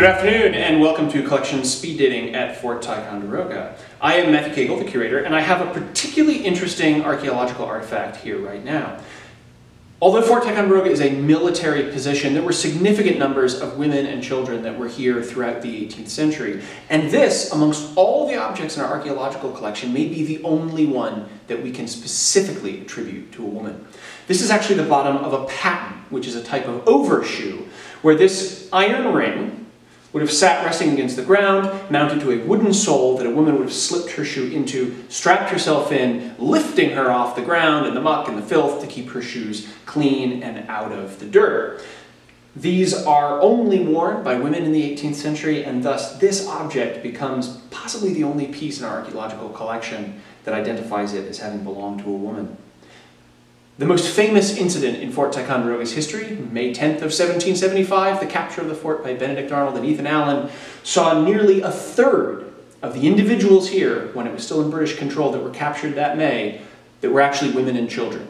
Good afternoon and welcome to Collection Speed Dating at Fort Ticonderoga. I am Matthew Keagle, the curator, and I have a particularly interesting archaeological artifact here right now. Although Fort Ticonderoga is a military position, there were significant numbers of women and children that were here throughout the 18th century. And this, amongst all the objects in our archaeological collection, may be the only one that we can specifically attribute to a woman. This is actually the bottom of a patten, which is a type of overshoe, where this iron ring would have sat resting against the ground, mounted to a wooden sole that a woman would have slipped her shoe into, strapped herself in, lifting her off the ground and the muck and the filth to keep her shoes clean and out of the dirt. These are only worn by women in the 18th century, and thus this object becomes possibly the only piece in our archaeological collection that identifies it as having belonged to a woman. The most famous incident in Fort Ticonderoga's history, May 10th of 1775, the capture of the fort by Benedict Arnold and Ethan Allen, saw nearly a third of the individuals here, when it was still in British control, that were captured that May, that were actually women and children.